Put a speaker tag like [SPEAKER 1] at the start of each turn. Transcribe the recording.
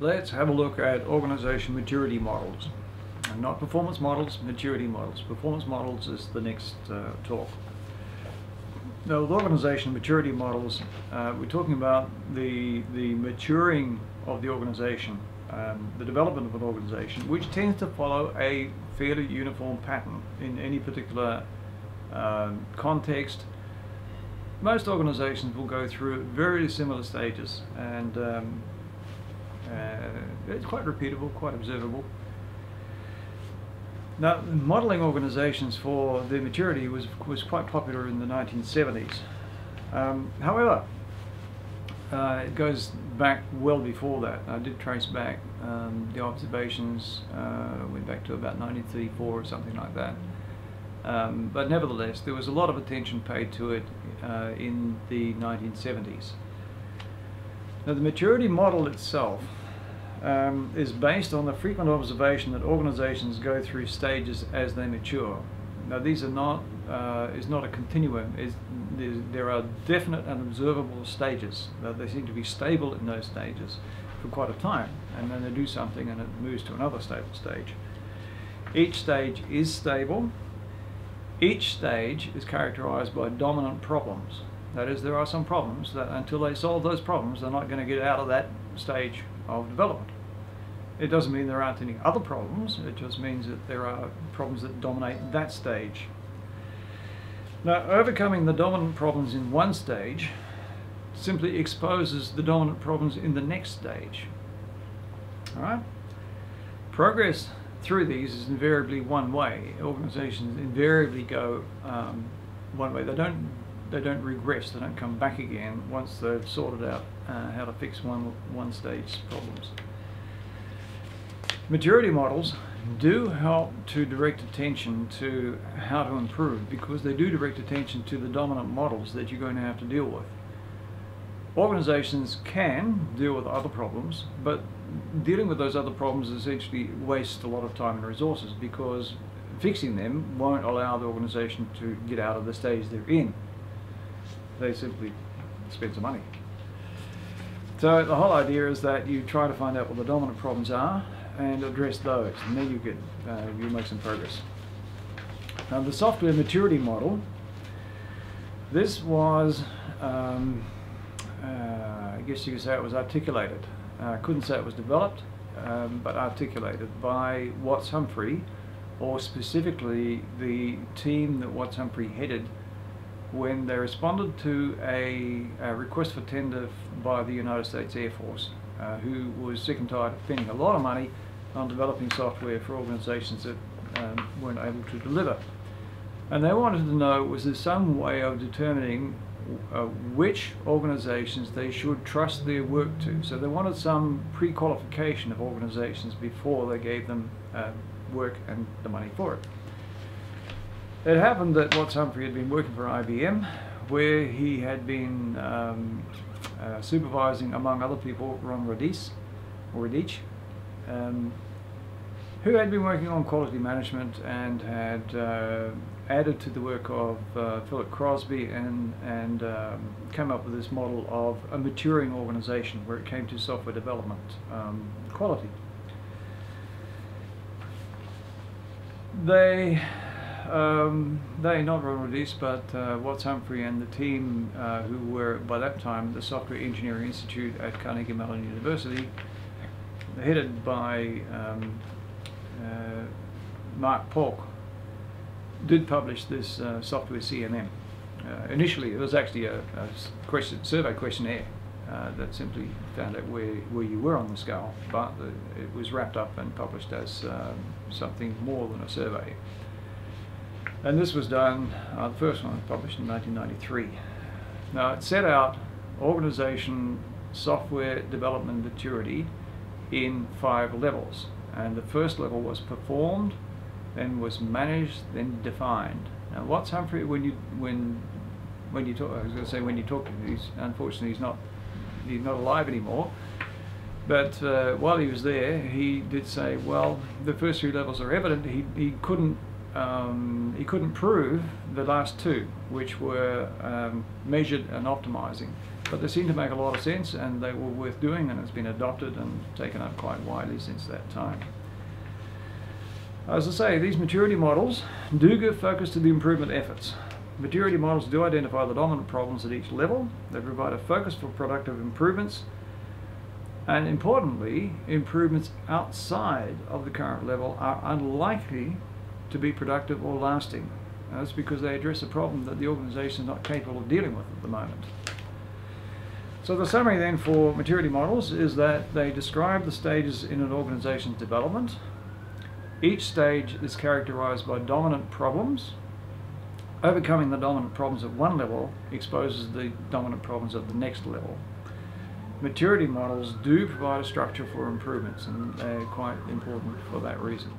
[SPEAKER 1] let's have a look at organization maturity models. And not performance models, maturity models. Performance models is the next uh, talk. Now, with organization maturity models, uh, we're talking about the, the maturing of the organization, um, the development of an organization, which tends to follow a fairly uniform pattern in any particular um, context. Most organizations will go through very similar stages, and um, it's quite repeatable, quite observable. Now, modeling organizations for their maturity was, was quite popular in the 1970s. Um, however, uh, it goes back well before that. I did trace back um, the observations, uh, went back to about 1934 or something like that. Um, but nevertheless, there was a lot of attention paid to it uh, in the 1970s. Now, the maturity model itself um, is based on the frequent observation that organizations go through stages as they mature. Now these are not, uh, is not a continuum, is, there are definite and observable stages. They seem to be stable in those stages for quite a time and then they do something and it moves to another stable stage. Each stage is stable. Each stage is characterized by dominant problems. That is, there are some problems that until they solve those problems, they're not going to get out of that stage of development. It doesn't mean there aren't any other problems, it just means that there are problems that dominate that stage. Now, overcoming the dominant problems in one stage simply exposes the dominant problems in the next stage. All right? Progress through these is invariably one way. Organizations invariably go um, one way. They don't they don't regress. They don't come back again once they've sorted out uh, how to fix one one stage problems. Maturity models do help to direct attention to how to improve because they do direct attention to the dominant models that you're going to have to deal with. Organizations can deal with other problems, but dealing with those other problems essentially wastes a lot of time and resources because fixing them won't allow the organization to get out of the stage they're in. They simply spend some money. So the whole idea is that you try to find out what the dominant problems are and address those, and then you get uh, you make some progress. Now the software maturity model. This was, um, uh, I guess you could say it was articulated. Uh, I couldn't say it was developed, um, but articulated by Watts Humphrey, or specifically the team that Watts Humphrey headed when they responded to a, a request for tender by the United States Air Force, uh, who was sick and tired of spending a lot of money on developing software for organizations that um, weren't able to deliver. And they wanted to know, was there some way of determining uh, which organizations they should trust their work to. So they wanted some pre-qualification of organizations before they gave them uh, work and the money for it. It happened that Watts Humphrey had been working for IBM, where he had been um, uh, supervising, among other people, Ron Radice, or Radich, um, who had been working on quality management and had uh, added to the work of uh, Philip Crosby and, and um, came up with this model of a maturing organization where it came to software development um, quality. They, um, they not Ron Radice, but uh, Watts Humphrey and the team uh, who were by that time the Software Engineering Institute at Carnegie Mellon University headed by um, uh, Mark Paulk, did publish this uh, software CMM. Uh, initially, it was actually a, a question, survey questionnaire uh, that simply found out where, where you were on the scale, but the, it was wrapped up and published as um, something more than a survey. And this was done, uh, the first one published in 1993. Now, it set out organization software development maturity in five levels. And the first level was performed, then was managed, then defined. Now, Watts Humphrey, when you when when you talk, I was going to say when you talk to him, he's unfortunately he's not he's not alive anymore. But uh, while he was there, he did say, well, the first three levels are evident. He he couldn't um, he couldn't prove the last two, which were um, measured and optimizing. but they seem to make a lot of sense and they were worth doing and it's been adopted and taken up quite widely since that time. As I say, these maturity models do give focus to the improvement efforts. Maturity models do identify the dominant problems at each level. They provide a focus for productive improvements and importantly, improvements outside of the current level are unlikely to be productive or lasting. that's because they address a problem that the organisation is not capable of dealing with at the moment. So the summary then for maturity models is that they describe the stages in an organisation's development. Each stage is characterised by dominant problems. Overcoming the dominant problems at one level exposes the dominant problems at the next level maturity models do provide a structure for improvements and they're quite important for that reason.